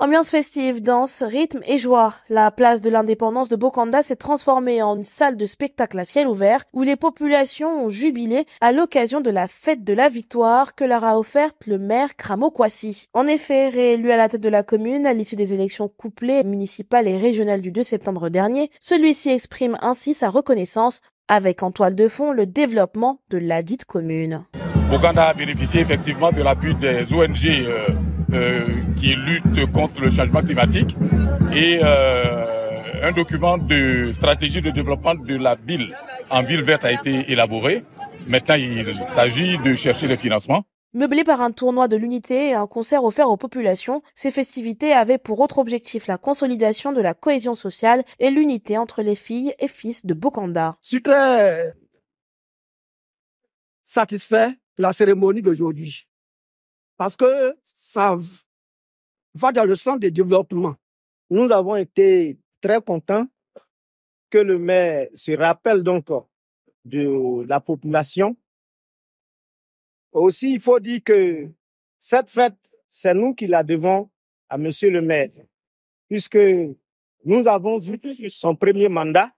Ambiance festive, danse, rythme et joie. La place de l'indépendance de Bokanda s'est transformée en une salle de spectacle à ciel ouvert où les populations ont jubilé à l'occasion de la fête de la victoire que leur a offerte le maire Kramo Kwasi. En effet, réélu à la tête de la commune à l'issue des élections couplées municipales et régionales du 2 septembre dernier, celui-ci exprime ainsi sa reconnaissance avec en toile de fond le développement de la dite commune. Bokanda a bénéficié effectivement de l'appui des ONG euh, qui luttent contre le changement climatique et euh, un document de stratégie de développement de la ville en ville verte a été élaboré. Maintenant, il s'agit de chercher les financements. Meublé par un tournoi de l'unité et un concert offert aux populations, ces festivités avaient pour autre objectif la consolidation de la cohésion sociale et l'unité entre les filles et fils de Bokanda. Je suis très satisfait de la cérémonie d'aujourd'hui parce que ça va dans le sens du développement. Nous avons été très contents que le maire se rappelle donc de la population. Aussi, il faut dire que cette fête, c'est nous qui la devons à monsieur le maire, puisque nous avons vu son premier mandat.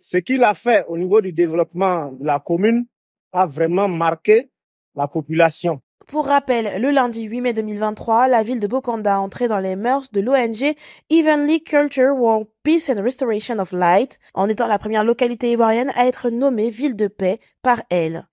Ce qu'il a fait au niveau du développement de la commune a vraiment marqué la population. Pour rappel, le lundi 8 mai 2023, la ville de Bokanda entré dans les mœurs de l'ONG Evenly Culture World Peace and Restoration of Light, en étant la première localité ivoirienne à être nommée ville de paix par elle.